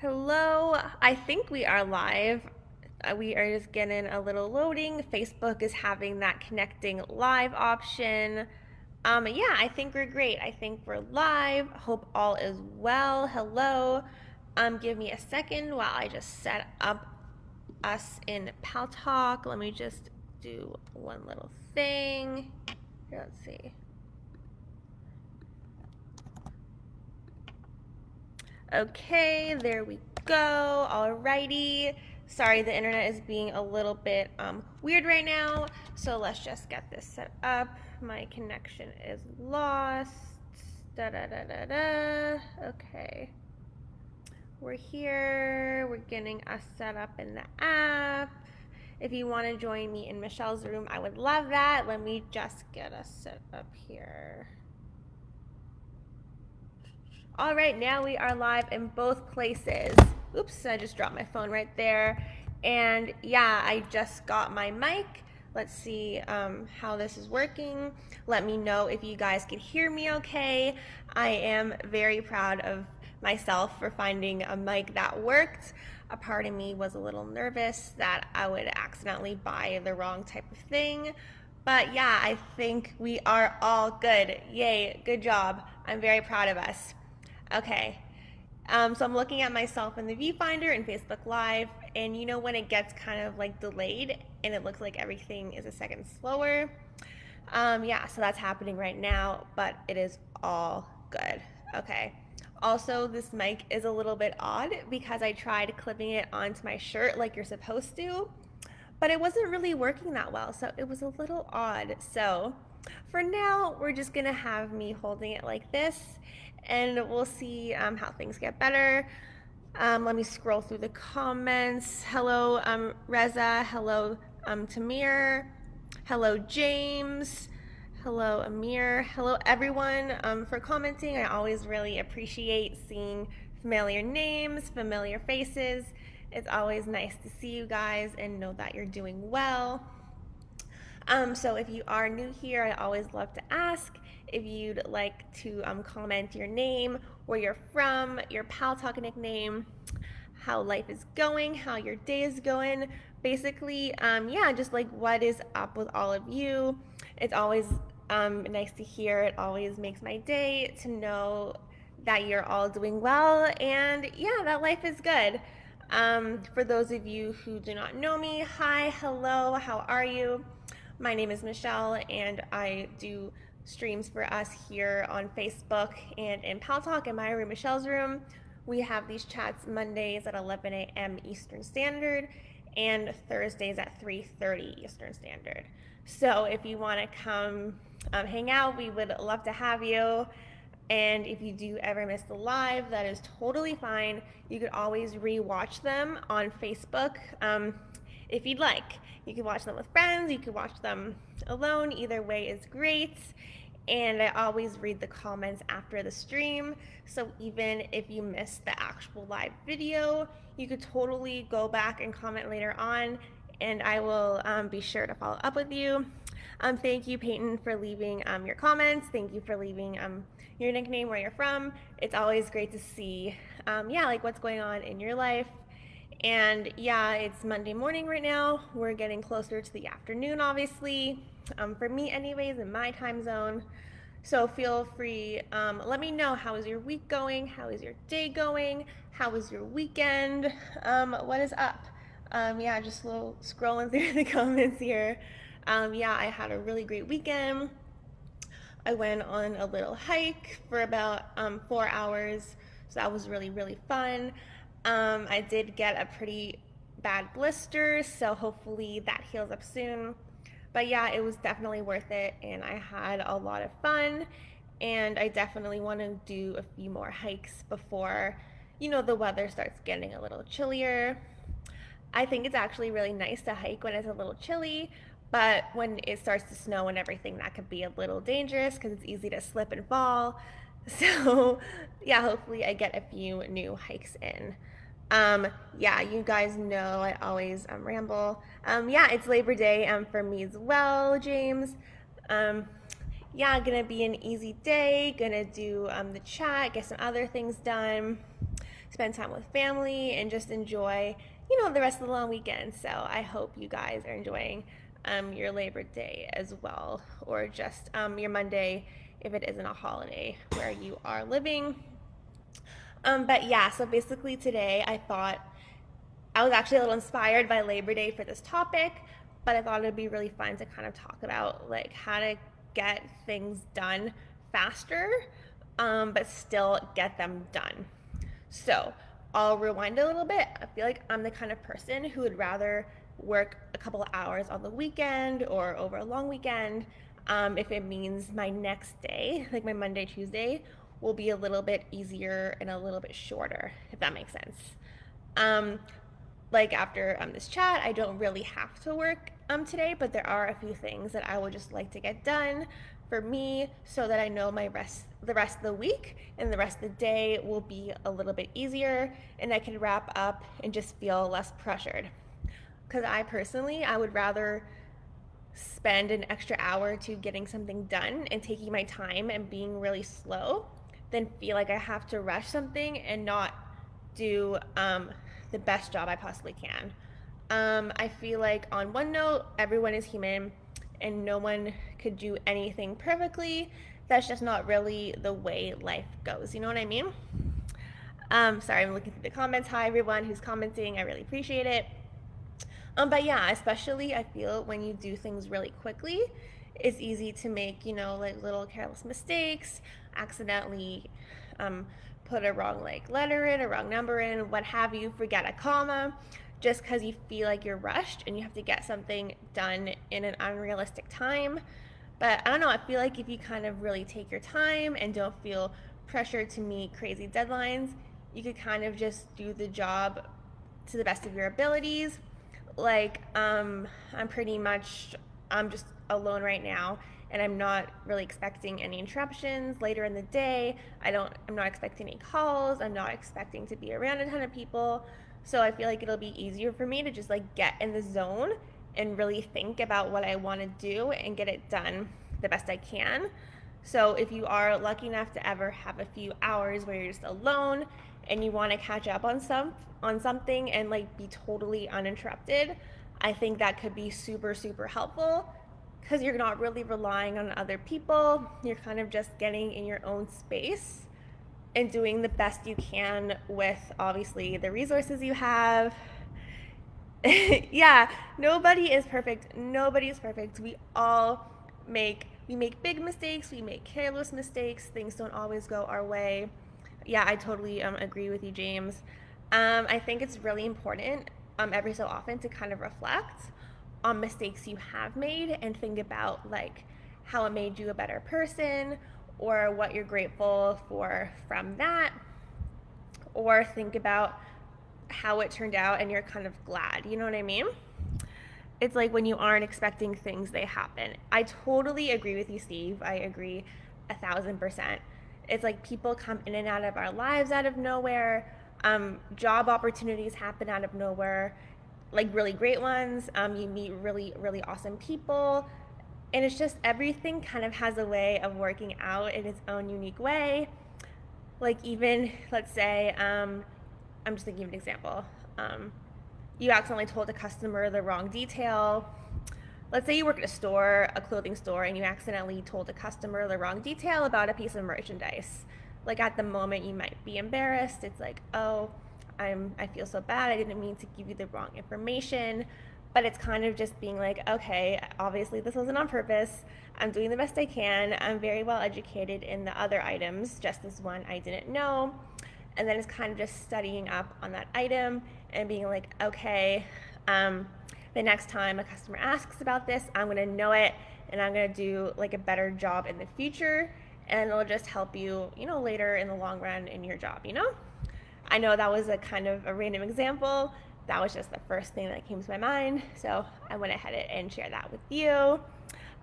Hello, I think we are live. Uh, we are just getting a little loading. Facebook is having that connecting live option. Um, yeah, I think we're great. I think we're live. Hope all is well. Hello. Um, give me a second while I just set up us in Paltalk. Let me just do one little thing. Here, let's see. Okay, there we go. Alrighty. Sorry, the internet is being a little bit um, weird right now. So let's just get this set up. My connection is lost. Da da da da da. Okay. We're here. We're getting us set up in the app. If you want to join me in Michelle's room, I would love that. Let me just get us set up here. All right, now we are live in both places. Oops, I just dropped my phone right there. And yeah, I just got my mic. Let's see um, how this is working. Let me know if you guys can hear me okay. I am very proud of myself for finding a mic that worked. A part of me was a little nervous that I would accidentally buy the wrong type of thing. But yeah, I think we are all good. Yay, good job. I'm very proud of us. Okay. Um, so I'm looking at myself in the viewfinder in Facebook Live, and you know when it gets kind of like delayed and it looks like everything is a second slower? Um, yeah, so that's happening right now, but it is all good. Okay. Also, this mic is a little bit odd because I tried clipping it onto my shirt like you're supposed to, but it wasn't really working that well, so it was a little odd. So for now, we're just gonna have me holding it like this and we'll see um, how things get better. Um, let me scroll through the comments. Hello, um, Reza. Hello, um, Tamir. Hello, James. Hello, Amir. Hello, everyone um, for commenting. I always really appreciate seeing familiar names, familiar faces. It's always nice to see you guys and know that you're doing well. Um, so if you are new here, I always love to ask if you'd like to um, comment your name, where you're from, your Paltalk nickname, how life is going, how your day is going. Basically, um, yeah, just like what is up with all of you. It's always um, nice to hear. It always makes my day to know that you're all doing well and yeah, that life is good. Um, for those of you who do not know me, hi, hello, how are you? My name is Michelle and I do streams for us here on Facebook and in Paltalk in my room, Michelle's room. We have these chats Mondays at 11 a.m. Eastern Standard and Thursdays at 3.30 Eastern Standard. So if you want to come um, hang out, we would love to have you. And if you do ever miss the live, that is totally fine. You could always re-watch them on Facebook um, if you'd like. You can watch them with friends, you can watch them alone. Either way is great and I always read the comments after the stream. So even if you missed the actual live video, you could totally go back and comment later on, and I will um, be sure to follow up with you. Um, thank you, Peyton, for leaving um, your comments. Thank you for leaving um, your nickname, where you're from. It's always great to see, um, yeah, like what's going on in your life. And yeah, it's Monday morning right now. We're getting closer to the afternoon, obviously um, for me anyways, in my time zone. So feel free, um, let me know how is your week going? How is your day going? How was your weekend? Um, what is up? Um, yeah, just a little scrolling through the comments here. Um, yeah, I had a really great weekend. I went on a little hike for about um, four hours, so that was really, really fun. Um, I did get a pretty bad blister, so hopefully that heals up soon. But yeah, it was definitely worth it, and I had a lot of fun. And I definitely want to do a few more hikes before, you know, the weather starts getting a little chillier. I think it's actually really nice to hike when it's a little chilly, but when it starts to snow and everything, that could be a little dangerous because it's easy to slip and fall. So, yeah, hopefully, I get a few new hikes in. Um, yeah, you guys know I always um, ramble. Um, yeah, it's Labor Day um, for me as well, James. Um, yeah, gonna be an easy day. Gonna do um, the chat, get some other things done. spend time with family, and just enjoy, you know, the rest of the long weekend. So I hope you guys are enjoying um, your Labor Day as well, or just um, your Monday if it isn't a holiday where you are living. Um, but yeah, so basically today I thought I was actually a little inspired by Labor Day for this topic, but I thought it'd be really fun to kind of talk about like how to get things done faster, um, but still get them done. So I'll rewind a little bit. I feel like I'm the kind of person who would rather work a couple hours on the weekend or over a long weekend um, if it means my next day, like my Monday, Tuesday, will be a little bit easier and a little bit shorter, if that makes sense. Um, like after um, this chat, I don't really have to work um, today, but there are a few things that I would just like to get done for me so that I know my rest the rest of the week and the rest of the day will be a little bit easier and I can wrap up and just feel less pressured. Cuz I personally, I would rather spend an extra hour to getting something done and taking my time and being really slow than feel like I have to rush something and not do um, the best job I possibly can. Um, I feel like on one note, everyone is human and no one could do anything perfectly. That's just not really the way life goes. You know what I mean? Um, sorry, I'm looking through the comments. Hi, everyone who's commenting. I really appreciate it. Um, but yeah, especially I feel when you do things really quickly, it's easy to make, you know, like little careless mistakes, accidentally um, put a wrong like letter in, a wrong number in, what have you, forget a comma, just because you feel like you're rushed and you have to get something done in an unrealistic time. But I don't know, I feel like if you kind of really take your time and don't feel pressured to meet crazy deadlines, you could kind of just do the job to the best of your abilities like um, I'm pretty much I'm just alone right now and I'm not really expecting any interruptions later in the day. I don't I'm not expecting any calls. I'm not expecting to be around a ton of people. So I feel like it'll be easier for me to just like get in the zone and really think about what I want to do and get it done the best I can. So if you are lucky enough to ever have a few hours where you're just alone and you want to catch up on some on something and like be totally uninterrupted, I think that could be super super helpful because you're not really relying on other people. You're kind of just getting in your own space and doing the best you can with obviously the resources you have. yeah, nobody is perfect. Nobody is perfect. We all make we make big mistakes, we make careless mistakes, things don't always go our way yeah, I totally um, agree with you, James. Um, I think it's really important um, every so often to kind of reflect on mistakes you have made and think about like how it made you a better person or what you're grateful for from that or think about how it turned out and you're kind of glad you know what i mean? It's like when you aren't expecting things they happen. I totally agree with you steve. I agree a thousand percent. It's like people come in and out of our lives out of nowhere. Um, job opportunities happen out of nowhere, like really great ones. Um, you meet really, really awesome people. And it's just everything kind of has a way of working out in its own unique way. Like, even, let's say, um, I'm just thinking of an example. Um, you accidentally told a customer the wrong detail let's say you work at a store, a clothing store, and you accidentally told a customer the wrong detail about a piece of merchandise. Like at the moment, you might be embarrassed. It's like, oh, I'm, I feel so bad. I didn't mean to give you the wrong information. But it's kind of just being like, okay, obviously this wasn't on purpose. I'm doing the best I can. I'm very well educated in the other items, just this one I didn't know. And then it's kind of just studying up on that item and being like, okay, um, the next time a customer asks about this, I'm going to know it and I'm going to do like a better job in the future and it'll just help you, you know, later in the long run in your job, you know? I know that was a kind of a random example. That was just the first thing that came to my mind. So I went ahead and shared that with you.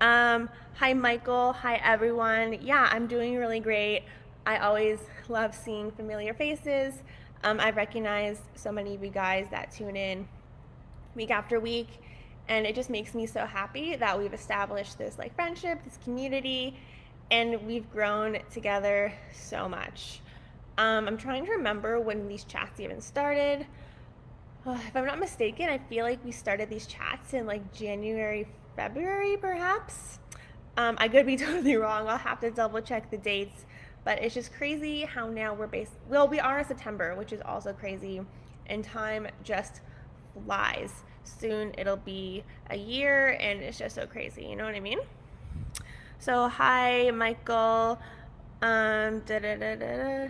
Um, hi, Michael. Hi, everyone. Yeah, I'm doing really great. I always love seeing familiar faces. Um, I've recognized so many of you guys that tune in week after week. And it just makes me so happy that we've established this like friendship, this community, and we've grown together so much. Um, I'm trying to remember when these chats even started. Uh, if I'm not mistaken, I feel like we started these chats in like January, February, perhaps. Um, I could be totally wrong. I'll have to double check the dates. But it's just crazy how now we're based. Well, we are September, which is also crazy. And time just flies. Soon it'll be a year, and it's just so crazy. You know what I mean? So, hi, Michael. Um, da da da da.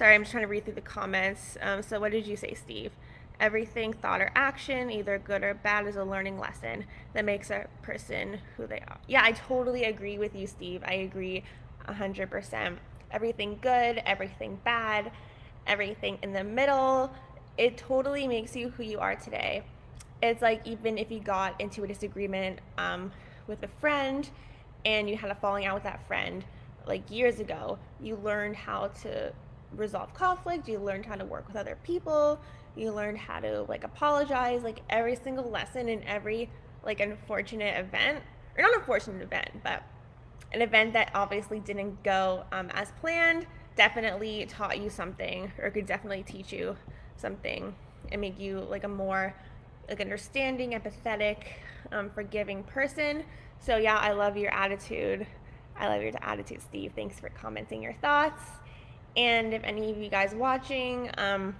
Sorry, I'm just trying to read through the comments. Um, so, what did you say, Steve? Everything, thought or action, either good or bad, is a learning lesson that makes a person who they are. Yeah, I totally agree with you, Steve. I agree 100%. Everything good, everything bad, everything in the middle, it totally makes you who you are today. It's like even if you got into a disagreement um, with a friend and you had a falling out with that friend like years ago, you learned how to resolve conflict, you learned how to work with other people, you learned how to like apologize, like every single lesson in every like unfortunate event, or not unfortunate event, but an event that obviously didn't go um, as planned definitely taught you something or could definitely teach you something and make you like a more like understanding empathetic um, forgiving person. So yeah i love your attitude. I love your attitude steve. Thanks for commenting your thoughts and if any of you guys watching um,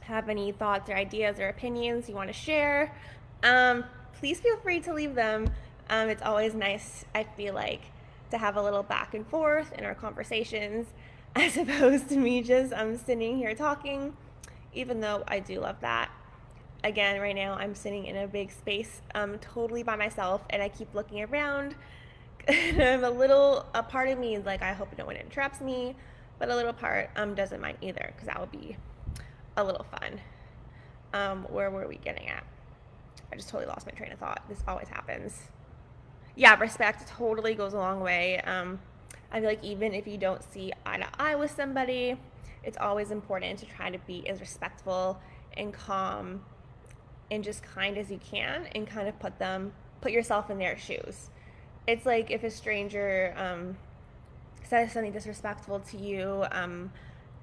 have any thoughts or ideas or opinions you want to share um, please feel free to leave them um, it's always nice i feel like to have a little back and forth in our conversations as opposed to me just um, sitting here talking, even though I do love that. Again, right now I'm sitting in a big space um, totally by myself and I keep looking around. I'm a little, a part of me is like, I hope no one interrupts me, but a little part um, doesn't mind either because that would be a little fun. Um, where were we getting at? I just totally lost my train of thought. This always happens yeah, respect totally goes a long way. Um, I feel like even if you don't see eye to eye with somebody, it's always important to try to be as respectful and calm and just kind as you can and kind of put them, put yourself in their shoes. It's like if a stranger um, says something disrespectful to you um,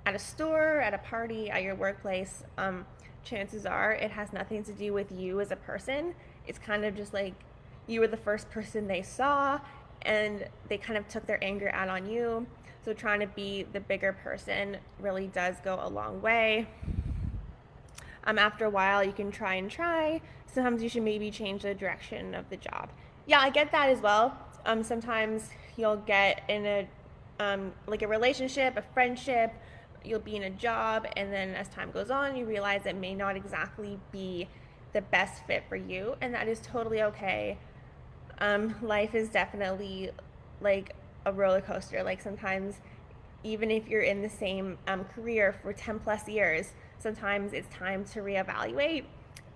at a store, at a party, at your workplace, um, chances are it has nothing to do with you as a person. It's kind of just like you were the first person they saw and they kind of took their anger out on you. So trying to be the bigger person really does go a long way. Um, after a while, you can try and try. Sometimes you should maybe change the direction of the job. Yeah, I get that as well. Um, sometimes you'll get in a um, like a relationship, a friendship, you'll be in a job, and then as time goes on, you realize it may not exactly be the best fit for you, and that is totally okay um, life is definitely like a roller coaster. Like sometimes, even if you're in the same um, career for 10 plus years, sometimes it's time to reevaluate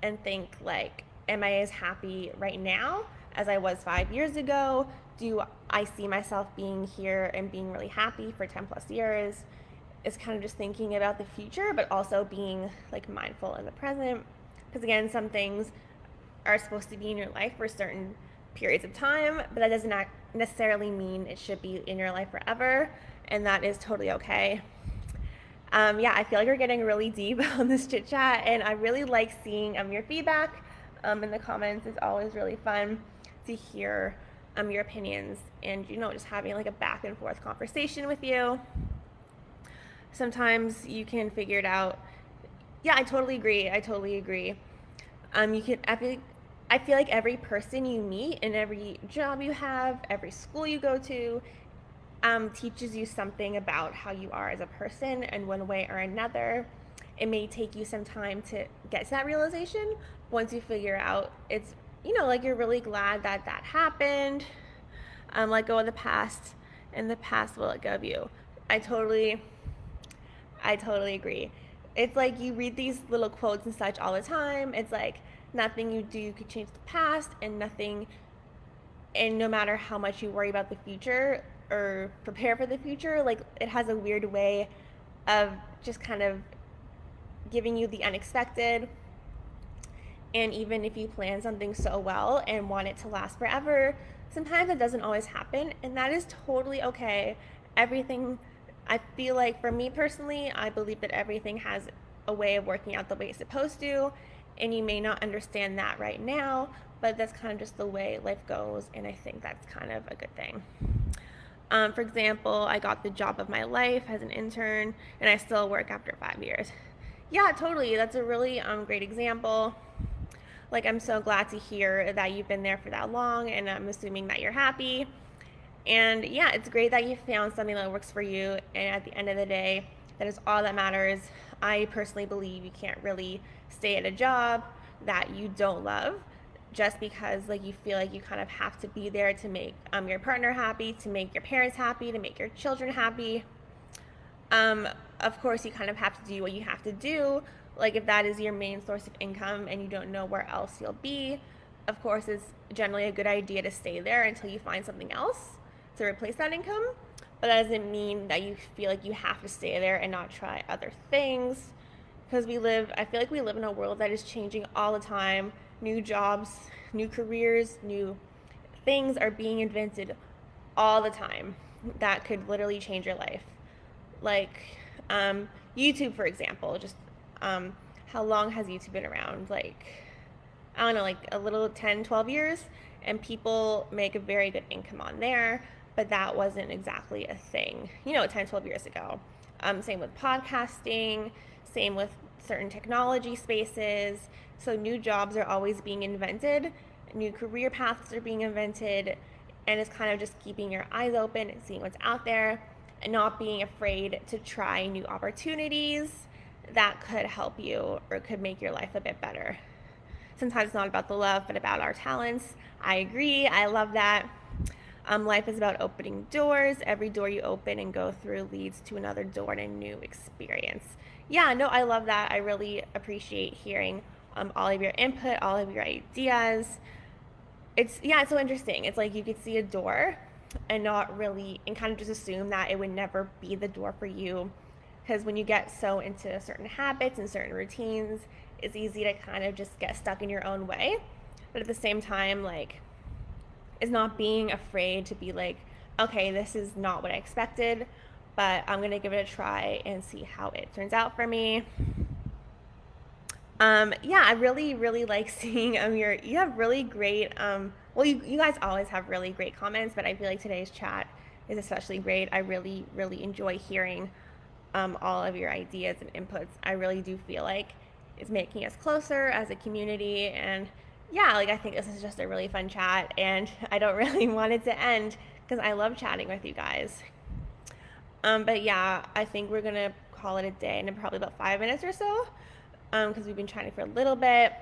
and think like, am I as happy right now as I was five years ago? Do I see myself being here and being really happy for 10 plus years? Is kind of just thinking about the future, but also being like mindful in the present. Because again, some things are supposed to be in your life for certain periods of time, but that does not necessarily mean it should be in your life forever, and that is totally okay. Um, yeah, I feel like we're getting really deep on this chit chat, and I really like seeing um, your feedback um, in the comments. It's always really fun to hear um, your opinions and, you know, just having like a back and forth conversation with you. Sometimes you can figure it out. Yeah, I totally agree. I totally agree. Um, you can, I feel, I feel like every person you meet and every job you have, every school you go to, um, teaches you something about how you are as a person in one way or another. It may take you some time to get to that realization. Once you figure out, it's, you know, like you're really glad that that happened. Um, let go of the past, and the past will let go of you. I totally, I totally agree. It's like you read these little quotes and such all the time. It's like, nothing you do could change the past and nothing and no matter how much you worry about the future or prepare for the future like it has a weird way of just kind of giving you the unexpected and even if you plan something so well and want it to last forever sometimes it doesn't always happen and that is totally okay everything I feel like for me personally, I believe that everything has a way of working out the way it's supposed to, and you may not understand that right now, but that's kind of just the way life goes, and I think that's kind of a good thing. Um, for example, I got the job of my life as an intern, and I still work after five years. Yeah, totally. That's a really um, great example. Like, I'm so glad to hear that you've been there for that long, and I'm assuming that you're happy. And yeah, it's great that you found something that works for you. And at the end of the day, that is all that matters. I personally believe you can't really stay at a job that you don't love just because like you feel like you kind of have to be there to make um, your partner happy, to make your parents happy, to make your children happy. Um, of course, you kind of have to do what you have to do. Like if that is your main source of income and you don't know where else you'll be, of course, it's generally a good idea to stay there until you find something else to replace that income. But that doesn't mean that you feel like you have to stay there and not try other things. Because we live, I feel like we live in a world that is changing all the time. New jobs, new careers, new things are being invented all the time that could literally change your life. Like um, YouTube, for example, just um, how long has YouTube been around? Like, I don't know, like a little 10, 12 years, and people make a very good income on there but that wasn't exactly a thing, you know, 10, 12 years ago. Um, same with podcasting, same with certain technology spaces. So new jobs are always being invented, new career paths are being invented, and it's kind of just keeping your eyes open and seeing what's out there and not being afraid to try new opportunities that could help you or could make your life a bit better. Sometimes it's not about the love, but about our talents. I agree. I love that. Um, life is about opening doors. Every door you open and go through leads to another door and a new experience. Yeah, no, I love that. I really appreciate hearing um, all of your input, all of your ideas. It's, yeah, it's so interesting. It's like you could see a door and not really, and kind of just assume that it would never be the door for you. Because when you get so into certain habits and certain routines, it's easy to kind of just get stuck in your own way. But at the same time, like, is not being afraid to be like, okay, this is not what I expected, but I'm gonna give it a try and see how it turns out for me. Um, yeah, I really, really like seeing um, your, you have really great, um, well, you, you guys always have really great comments, but I feel like today's chat is especially great. I really, really enjoy hearing um, all of your ideas and inputs. I really do feel like it's making us closer as a community and yeah, like I think this is just a really fun chat, and I don't really want it to end because I love chatting with you guys. Um, but yeah, I think we're gonna call it a day in probably about five minutes or so because um, we've been chatting for a little bit.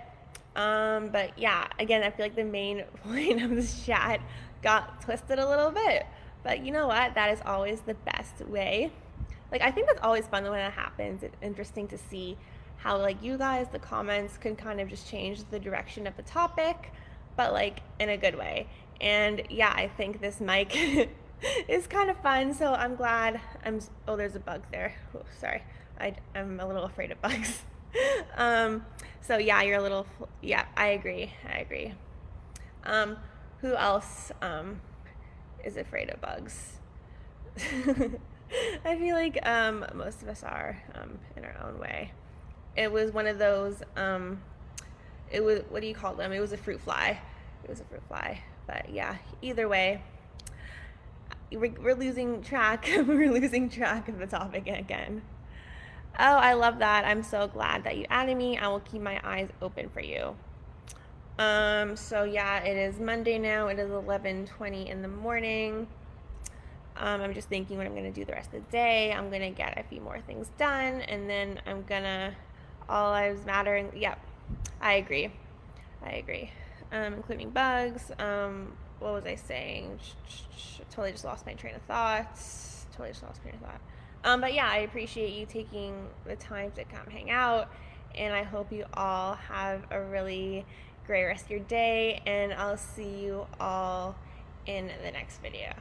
Um, but yeah, again, I feel like the main point of this chat got twisted a little bit. But you know what? That is always the best way. Like, I think that's always fun when that happens. It's interesting to see how like you guys the comments can kind of just change the direction of the topic but like in a good way. And yeah i think this mic is kind of fun so i'm glad i'm oh there's a bug there. Oh, sorry. I, i'm a little afraid of bugs. Um so yeah you're a little yeah i agree i agree. Um who else um is afraid of bugs i feel like um most of us are um in our own way. It was one of those um it was what do you call them? It was a fruit fly. It was a fruit fly. But yeah either way we're, we're losing track. We're losing track of the topic again. Oh i love that. I'm so glad that you added me. I will keep my eyes open for you. Um so yeah it is monday now. It is 11:20 in the morning um, I'm just thinking what I'm going to do the rest of the day. I'm going to get a few more things done and then I'm going to all lives mattering. Yep, I agree. I agree. Um, including bugs. Um, what was I saying? Totally just lost my train of thoughts. Totally just lost my train of thought. Um, but yeah, I appreciate you taking the time to come hang out, and I hope you all have a really great rest of your day, and I'll see you all in the next video.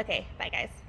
Okay, bye guys.